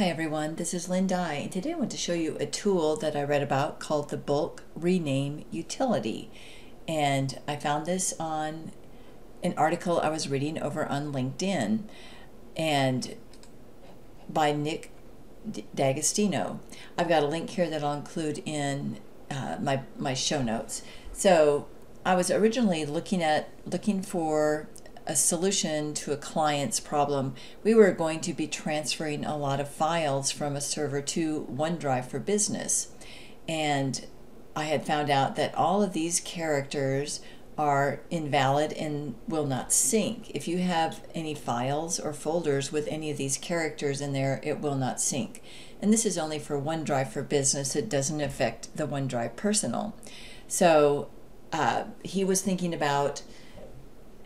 Hi everyone, this is Lynn Dye, and today I want to show you a tool that I read about called the Bulk Rename Utility. And I found this on an article I was reading over on LinkedIn and by Nick D'Agostino. I've got a link here that I'll include in uh, my, my show notes. So I was originally looking at looking for a solution to a client's problem, we were going to be transferring a lot of files from a server to OneDrive for Business. And I had found out that all of these characters are invalid and will not sync. If you have any files or folders with any of these characters in there, it will not sync. And this is only for OneDrive for Business. It doesn't affect the OneDrive Personal. So uh, he was thinking about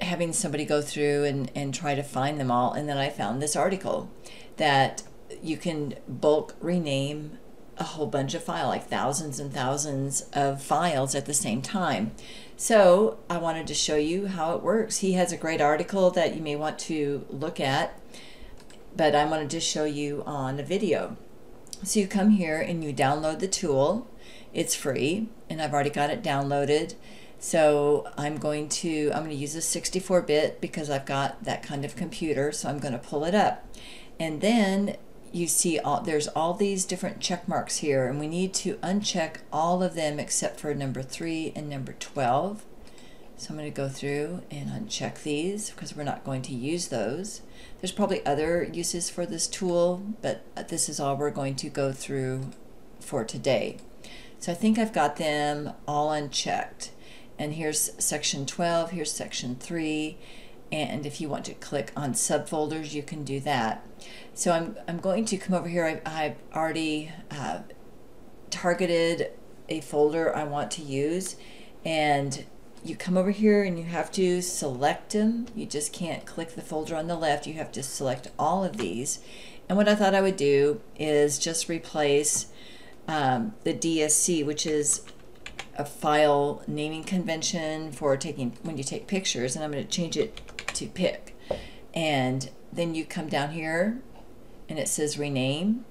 having somebody go through and, and try to find them all. And then I found this article that you can bulk rename a whole bunch of file, like thousands and thousands of files at the same time. So I wanted to show you how it works. He has a great article that you may want to look at, but I wanted to show you on a video. So you come here and you download the tool. It's free, and I've already got it downloaded. So I'm going to, I'm going to use a 64-bit because I've got that kind of computer, so I'm going to pull it up. And then you see all, there's all these different check marks here, and we need to uncheck all of them except for number 3 and number 12. So I'm going to go through and uncheck these because we're not going to use those. There's probably other uses for this tool, but this is all we're going to go through for today. So I think I've got them all unchecked and here's section 12, here's section 3, and if you want to click on subfolders, you can do that. So I'm, I'm going to come over here. I've, I've already uh, targeted a folder I want to use, and you come over here and you have to select them. You just can't click the folder on the left. You have to select all of these. And what I thought I would do is just replace um, the DSC, which is a file naming convention for taking when you take pictures and I'm going to change it to pic. And then you come down here and it says rename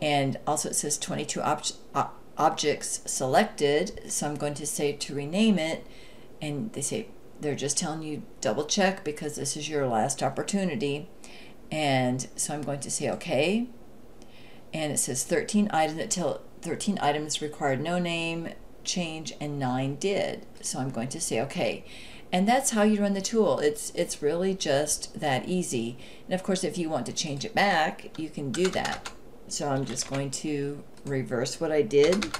and also it says 22 ob objects selected. So I'm going to say to rename it and they say they're just telling you double check because this is your last opportunity. And so I'm going to say okay. And it says 13 items until 13 items required no name change and 9 did. So I'm going to say okay. And that's how you run the tool. It's it's really just that easy. And of course if you want to change it back, you can do that. So I'm just going to reverse what I did.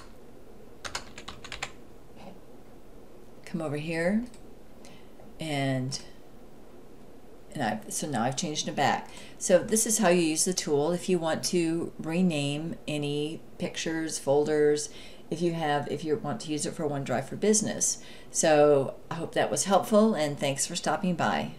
Come over here and and I've, so now I've changed it back. So this is how you use the tool if you want to rename any pictures, folders, if you have if you want to use it for OneDrive for Business. So I hope that was helpful and thanks for stopping by.